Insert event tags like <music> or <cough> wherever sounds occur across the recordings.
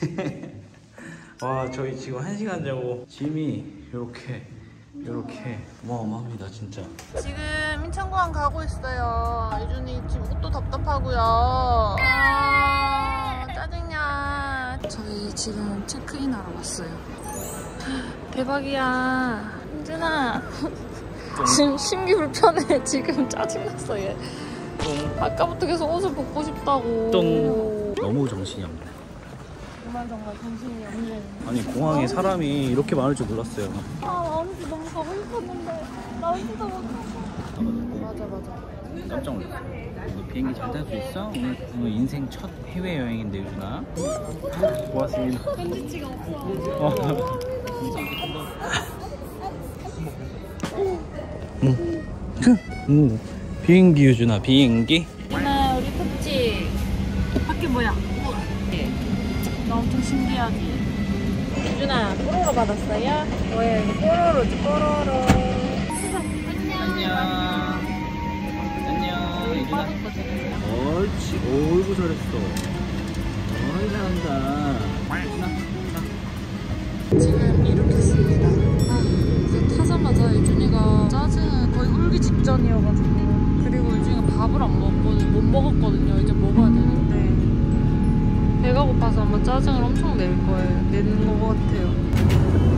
<laughs> 와 저희 지금 한 시간 자고 짐이 이렇게 이렇게 어마어마합니다 진짜. 지금 인천공항 가고 있어요. 유준이 지금 옷도 답답하고요. 아, 짜증나. 저희 지금 체크인 하러 왔어요. <gasps> 대박이야. 유준아. <laughs> 지금 심기 불편해. 지금 짜증났어 얘. 아까부터 계속 옷을 벗고 싶다고. 똥. 너무 정신이 없네. 정말 정말 정신이 없네. 아니 공항에 사람이 이렇게 많을 줄 몰랐어요. 아, 나은지 너무 가고 싶었는데. 나은지도 못 가고. 맞아, 맞아. 깜짝 놀랐어. 너 비행기 잘 탈 수 있어? 오늘, 오늘 인생 첫 해외 여행인데 유준아. 고맙습니다. 편지치가 없어. 어. 응. 응. 비행기 유준아 비행기. 신기하지? 유준아 뽀로로 받았어요? 뭐야 이거 뽀로로지 뽀로로 안녕. 안녕 유준아. 옳지. 어이구 잘했어. 어이 잘한다. 지금 이륙했습니다 아, 이제 타자마자 유준이가 짜증을 거의 울기 직전이어가지고 그리고 유준이가 밥을 안 먹었거든요 못 먹었거든요 이제 먹어야 되는데 배가 고파서 아마 짜증을 엄청 낼 거예요. 내는 거 같아요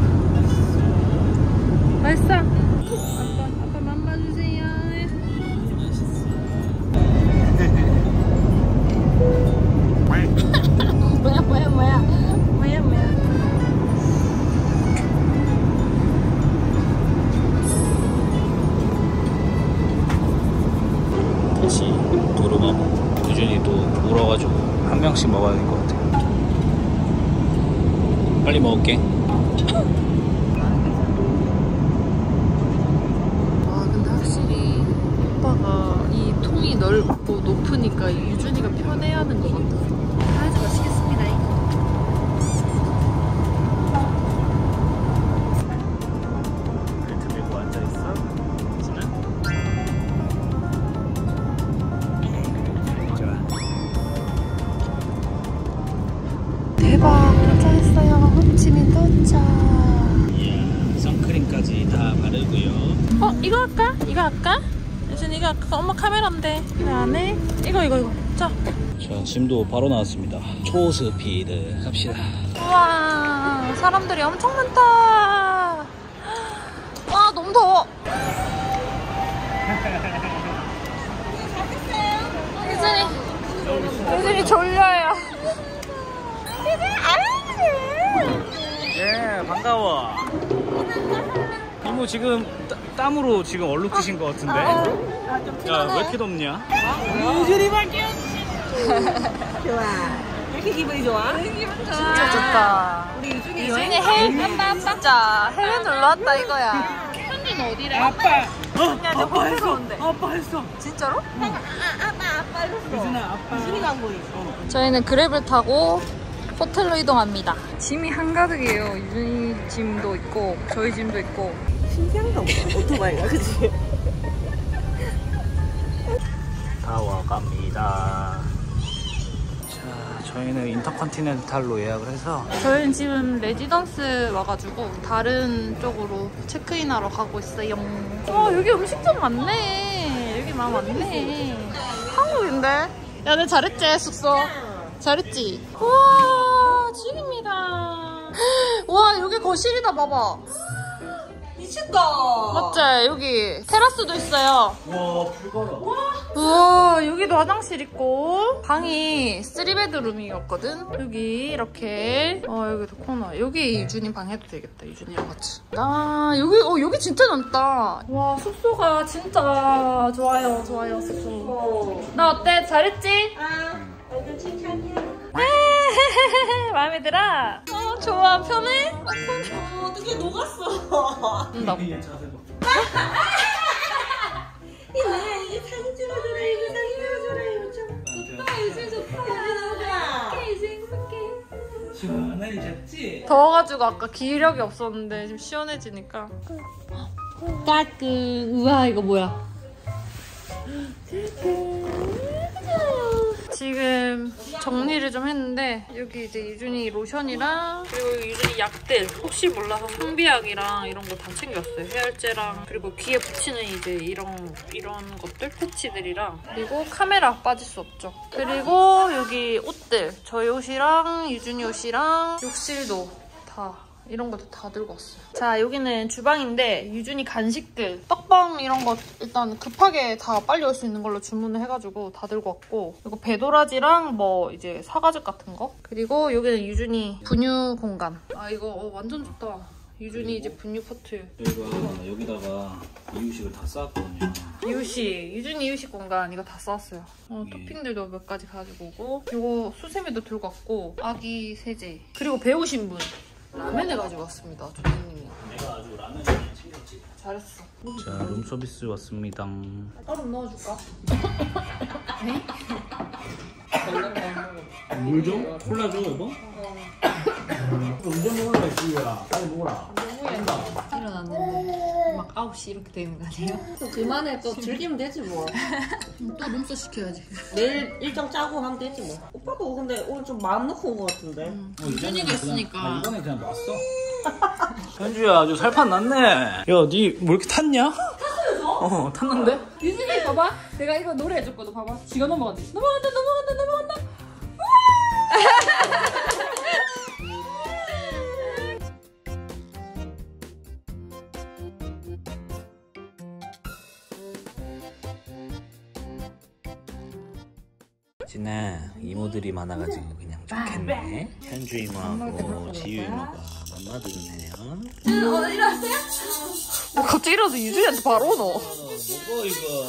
높으니까 이 유준이가 편해하는 것 같아. 대박 도착했어요. 도착. 이야, 선크림까지 다 바르고요. 어 이거 할까? 이거 할까? 할까? 엄마 카메라인데 왜안 해? 이거 이거 이거. 자. 자, 짐도 바로 나왔습니다. 초스피드 갑시다. 우와 사람들이 엄청 많다. 와 너무 더워. 유준이 유준이 졸려요. 예, 반가워. 이모 지금 따- 땀으로 지금 얼룩지신 것 같은데? 야, 왜 이렇게 덥냐? 좋아. 왜 이렇게 기분이 좋아? 진짜 좋다. 우리 유준이 유준이 해외 진짜 해외 놀러 왔다 이거야. 현진 어디래? 아빠. 야, 너 아빠 했어. 부끄러운데. 아빠 했어. 진짜로? 아빠 아빠 했어. 유준아 아빠. 유준이가 한 거지. 저희는 그랩을 타고 호텔로 이동합니다. 짐이 한가득이에요. 유준이 짐도 있고 저희 짐도 있고. 신기한 거 없어. 오토바이가 그치? 다 와갑니다. 자, 저희는 인터컨티넨탈로 예약을 해서 저희는 지금 레지던스 와가지고 다른 쪽으로 체크인하러 가고 있어요. 와 여기 음식점 많네. 여기 막 많네. 한국인데? 야, 내 잘했지 숙소. 잘했지? 우와 집입니다. <gasps> 와 여기 거실이다 봐봐. 미친다. 맞지? 여기 테라스도 있어요. 와, 불가라. 우와 여기도 화장실 있고 방이 3베드룸이었거든 여기 이렇게 어 여기도 코너 여기 유준이 방 해도 되겠다 유준이랑 같이 아 여기 어 여기 진짜 넓다 와 숙소가 진짜 좋아요 좋아요 숙소 어. 나 어때 잘했지? 아, 완전 칭찬이야. <laughs> 마음에 들어? 어 좋아 편해? 어 편해 어, 어떻게 녹았어? 나 <laughs> 이거 이게 사진 찍어줘라 이거 사진 찍어줘라 이거 좀. 좋다 유준 좋다. 유준 행복해. 시원해졌지? 더워가지고 아까 기력이 없었는데 지금 시원해지니까 까꿍 우와 이거 뭐야 <laughs> 지금 정리를 좀 했는데 여기 이제 유준이 로션이랑 그리고 유준이 약들 혹시 몰라서 상비약이랑 이런 거 다 챙겼어요. 헤어제랑 그리고 귀에 붙이는 이제 이런 이런 것들 패치들이랑 그리고 카메라 빠질 수 없죠. 그리고 여기 옷들 저희 옷이랑 유준이 옷이랑 욕실도 다 이런 것도 다 들고 왔어요. 자, 여기는 주방인데 유준이 간식들, 떡빵 이런 거 일단 급하게 다 빨리 올 수 있는 걸로 주문을 해가지고 다 들고 왔고 그리고 배도라지랑 뭐 이제 사과즙 같은 거 그리고 여기는 유준이 분유 공간. 아 이거 어, 완전 좋다. 유준이 이제 분유 포트. 저희가 여기다가 이유식을 다 쌓았거든요. 이유식, 유준이 이유식 공간 이거 다 써왔어요. 어, 예. 토핑들도 몇 가지 가지고 오고 이거 수세미도 들고 왔고 아기 세제 그리고 배우신 분 라면을 가지고 왔습니다. 조님이 내가 아주 라면 챙겼지. 잘했어. 자, 룸서비스 왔습니다. 얼음 넣어줄까? 물 좀? 콜라 줘, 여보? 언제 먹을래 지우야 빨리 먹어라 일어났는데 막 9시 이렇게 되는 거 아니에요? <laughs> 또 그만해 또 즐기면 되지 뭐. 또 룸서 시켜야지. 내일 일정 짜고 하면 되지 뭐. 오빠도 근데 오늘 좀 마음 놓고 온 것 같은데. 어, 유준이가 있으니까. 아, 이번에 그냥 놨어. <laughs> 현주야, 아주 살판 났네. 야, 니 뭐 이렇게 탔냐? 어, 탔는데? 유진이 봐봐 내가 이거 노래 해줬거든 봐봐 지가 넘어간대 넘어간다 넘어간다 넘어간다 <laughs> 진아, 이모들이 많아가지고 그냥 좋겠네. 현주 이모하고 지유 이모가 만나드네요. 뭐 갑자기 일어나서 유준이한테 바로 오노. 뭐고 이거?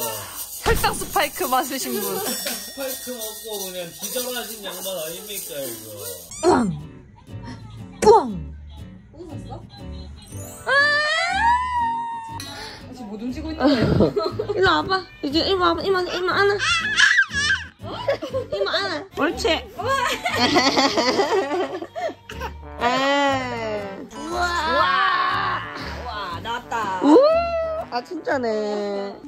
혈당 스파이크 마시신 분. 스파이크 먹고 그냥 기절하신 양반 아닙니까 이거? 뿌앙! 지금 못 움직이고 있는데 <laughs> 일로 와봐. 이제 이리 와봐. 이마 이마 안아. 이마 안아. 옳지. 에. <laughs> 우와. 우와 나왔다. 아 진짜네.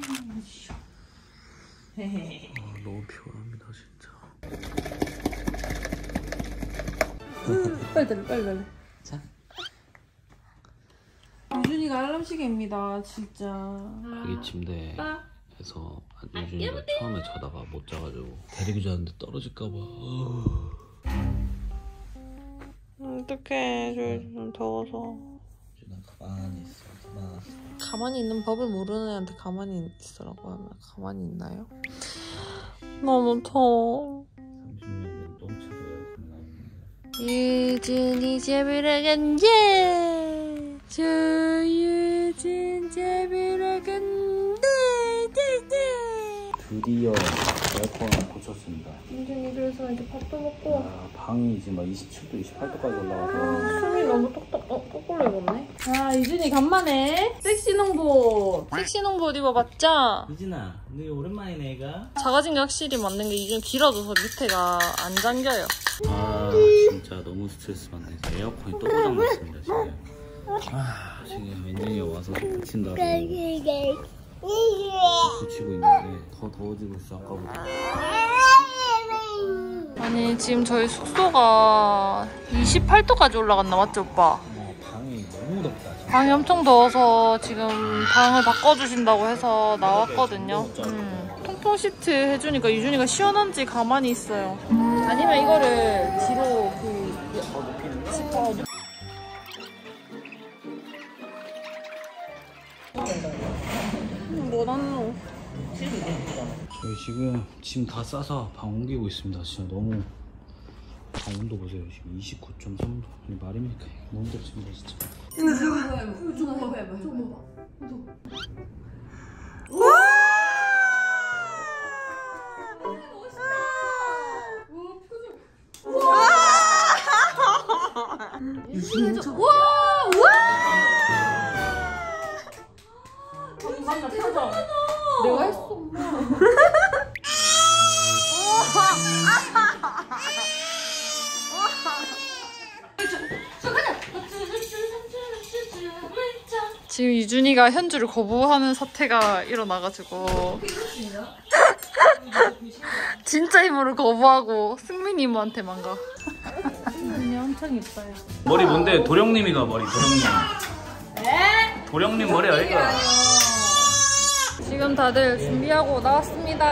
너무 피곤합니다 진짜. 빨리 달래 빨리 달래 자. 유준이가 알람 시계입니다 진짜 아기 침대에서 유준이가 처음에 자다가 못 자가지고 데리고 자는데 떨어질까봐. 어떡해. 저좀 더워서. 유준아 가만히 있어. 가만히 있어. 가만히 있는 법을 모르는 애한테 가만히 있으라고 하면 가만히 있나요? 너무 더워. 30년 된 똥차도 에어컨 나오는데. 유준이 집으로 간다. 저 유준 집으로 간다. 드디어 에어컨을 고쳤습니다. 유준이 그래서 이제 밥도 먹고 아, 방이 지금 막 27도, 28도까지 올라가서 숨이 너무 똑똑 어 거꾸로 입었네. 아 유준이 간만에 섹시 농복 섹시 농복 입어봤자 유진아, 너 오랜만이네 얘가. 작아진 게 확실히 맞는 게 이제 길어져서 밑에가 안 잠겨요. 아 진짜 너무 스트레스 받네. 이제 에어컨이 또 고장났습니다 지금. 아 지금 엔지니어 와서 붙인다고 붙이고 있는데 더 더워지고 있어 아까보다. 아니 지금 저희 숙소가 28도까지 올라갔나 맞지 오빠? 어, 방이 너무 덥다. 지금. 방이 엄청 더워서 지금 방을 바꿔주신다고 해서 나왔거든요. 음. 통풍 시트 해주니까 유준이가 시원한지 가만히 있어요. 아니면 이거를 뒤로 그 뭐났노? 저희 지금 짐 다 싸서 방 옮기고 있습니다. 진짜 너무 방 온도 보세요. 지금 29.3도. 아니 말입니까? 너무 덥습니다 진짜. 내가 유준이가 현주를 거부하는 사태가 일어나가지고 <laughs> 진짜 힘으로 거부하고 승민이 이모한테만 가. 승민이 엄청 이뻐요. 머리 뭔데? 도령님이가 머리 도령님. 도령님 머리 아이가. 지금 다들 준비하고 나왔습니다.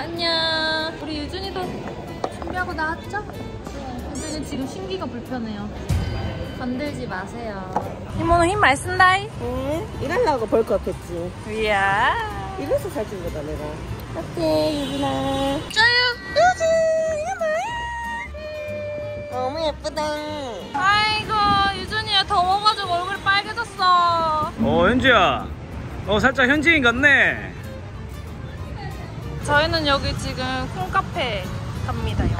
안녕. 우리 유준이도 준비하고 나왔죠? 유준이 지금 신기가 불편해요. 건들지 마세요. 이모는 힘 많이 쓴다. 응? 일하려고 벌컥했지. 이야. 이래서 살찐 거다 내가. 어때 유진아? 짜요. 유진 이거 뭐야? 너무 예쁘다. 아이고 유준이야 더워가지고 얼굴이 빨개졌어. 어 현지야. 어 살짝 현지인 같네. 저희는 여기 지금 콩카페 갑니다요.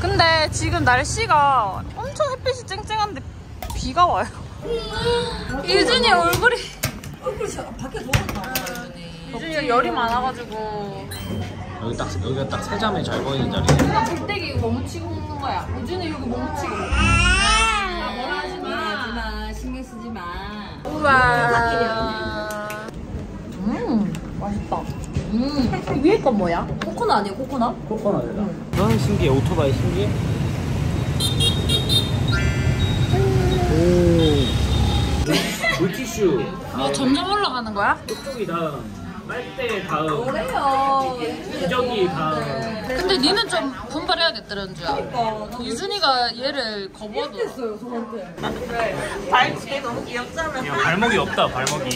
근데 지금 날씨가 엄청 햇빛이 쨍쨍한데 비가 와요. 유준이 얼굴이 밖에 누웠다. 유준이가 열이 많아가지고 여기 딱 여기가 딱 세자매 잘 보이는 자리. 나 불떼기 멈추고 먹는 거야. 유준이 여기 멈추고 먹어. 뭐라 하지 마. 신경 쓰지 마. 우와. 음 맛있다. 음 위에 건 뭐야? 코코넛 아니야 코코넛? 코코넛이다. 너는 신기해. 오토바이 신기해? 오. 물티슈. 뭐 점점 올라가는 거야? 쪽쪽이 다음. 빨대 다음. 그래요. 기저귀 다음. 근데 니는 좀 분발해야겠다 런주야. 유준이가 얘를 거부하도. 됐어요 저한테. 발치게 너무 귀엽잖아. 야, 발목이 없다. 발목이.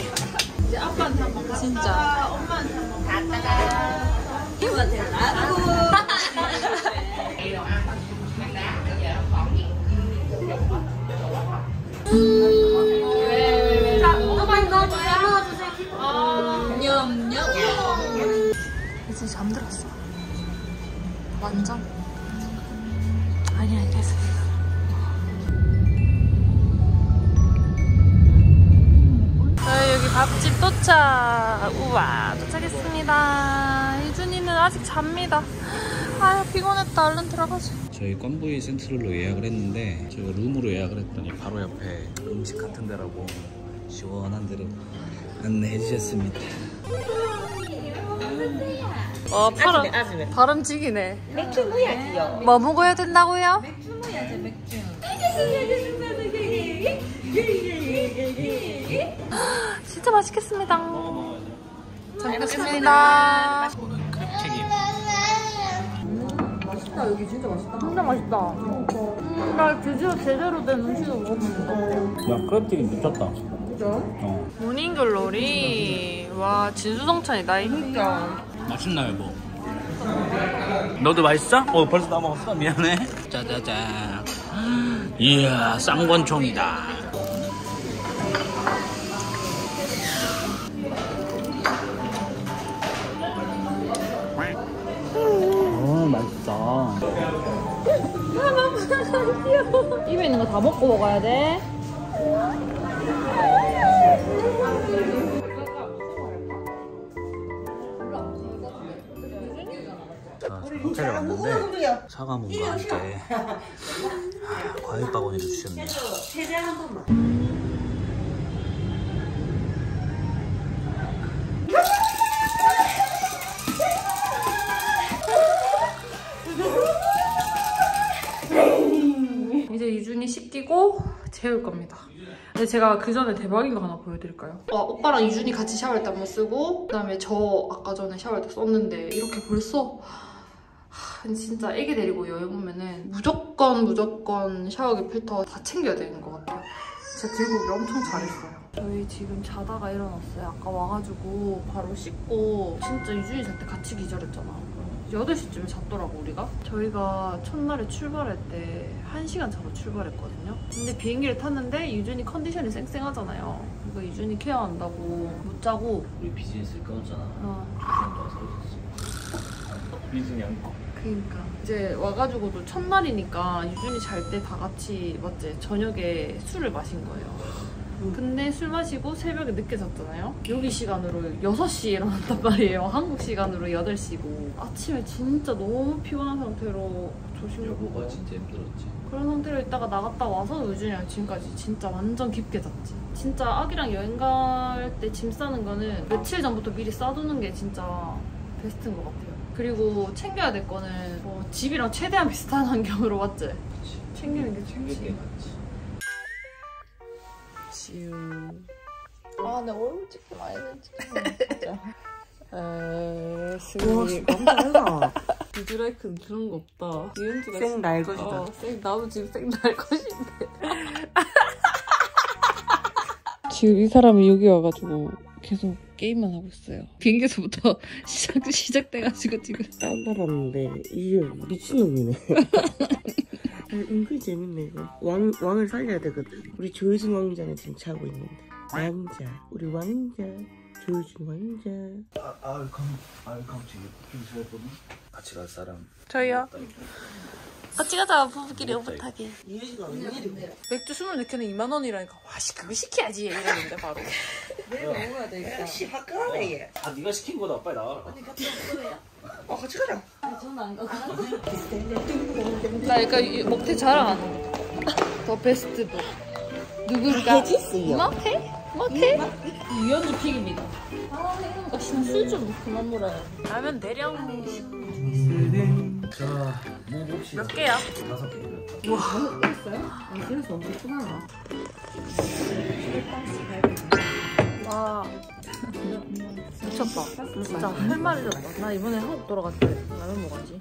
진짜. 이모한테 나고. 자, 오토바이 넣어주세요. 넣어주세요. 냠냠. 이제 잠들었어. 완전. 아니야 이래서. 저희 여기 밥집 도착. 우와 도착했습니다. 유준이는 아직 잡니다. 아유 피곤했다. 얼른 들어가자. 저희 껌부이 센트럴로 예약을 했는데 저희가 룸으로 예약을 했더니 바로 옆에 음식 같은 데라고 시원한 데로 안내해 주셨습니다. 어 발음 아줌에, 아줌에. 발음 지기네. 맥주 무야지요. 뭐 먹어야 된다고요? <gasps> 진짜 맛있겠습니다. 잘 먹겠습니다. 맛있다 여기 진짜 맛있다. 진짜 맛있다. 음, 나 드디어 제대로 된 음식을 먹어본다. 야 크랩 튀김 미쳤다. 그죠? 어. 모닝글로리. 와 진수성찬이다. 진짜. 맛있나요 뭐? 너도 맛있어? 어 벌써 다 먹었어? 미안해. 짜자잔. 이야 쌍권총이다. 다 먹고 먹어야 돼. 자, 호텔에 왔는데 사과문과 함께 아, 과일 바구니를 주셨네요. 재울 겁니다. 근데 제가 그 전에 대박인 거 하나 보여드릴까요? 와, 오빠랑 유준이 같이 샤워할 때 한번 쓰고 그다음에 저 아까 전에 샤워할 때 썼는데 이렇게 벌써 하, 진짜 애기 데리고 여행 오면은 무조건 무조건 샤워기 필터 다 챙겨야 되는 것 같아요. 진짜 들고 오기 엄청 잘했어요. 저희 지금 자다가 일어났어요. 아까 와가지고 바로 씻고 진짜 유준이 잘 때 같이 기절했잖아. 8시쯤에 잤더라고 우리가. 저희가 첫날에 출발할 때 1시간 차로 출발했거든요. 근데 비행기를 탔는데 유준이 컨디션이 쌩쌩하잖아요. 그러니까 유준이 케어한다고 못 자고. 우리 비즈니스 끊었잖아. 어, 민승이 형. 그러니까. 이제 와가지고도 첫날이니까 유준이 잘 때 다 같이 맞지? 저녁에 술을 마신 거예요 근데 술 마시고 새벽에 늦게 잤잖아요? 여기 시간으로 6시에 일어났단 말이에요. <laughs> 한국 시간으로 8시고. 아침에 진짜 너무 피곤한 상태로 조심해보고 진짜 힘들었지. 그런 상태로 있다가 나갔다 와서 유준이랑 지금까지 진짜 완전 깊게 잤지. 진짜 아기랑 여행 갈 때 짐 싸는 거는 며칠 전부터 미리 싸두는 게 진짜 베스트인 것 같아요. 그리고 챙겨야 될 거는 뭐 집이랑 최대한 <laughs> 비슷한 환경으로 맞지? 챙기는 게 챙길 게 좋지. 지우. 아, 내 얼굴 찍기 많이 찍네, <laughs> 에, 승리. 깜짝이야. <laughs> 비드라이크는 그런 거 없다. 이은주가 생날 것이다. 어, 생, 나도 지금 생날 것인데. <laughs> 지금 이 사람이 여기 와가지고 계속 게임만 하고 있어요. 비행기에서부터 시작, 시작돼가지고 지금. 딴따랐는데 이게 미친놈이네. 은근 재밌네 이거. 왕 왕을 살려야 되거든. 우리 조효진 왕자는 지금 자고 있는데. 왕자, 우리 왕자, 조효진 왕자. 아, come to you. Please help me. 같이 갈 사람. 저희요? 같이 가자, 부부끼리 오붓하게. 맥주 24캔에 2만 원이라니까. 와, 씨, 그거 시켜야지. 이러는데, 바로. 씨 화끈하네 얘. 아, 네가 시킨 거다. 빨리 나와라. 어 같이 가자. 나 약간 이 먹태 자랑하는 거. the best 도 누굴까? 먹태? 먹태? 유연이 pick입니다. 아, 진짜 술좀 그만 물어요. 라면 대령 자, 뭐 봅시다. 몇 개야? 다섯 개. 와. 미쳤다. 진짜 할 말이 없다. 나 이번에 한국 돌아갔을 때 라면 먹어야지.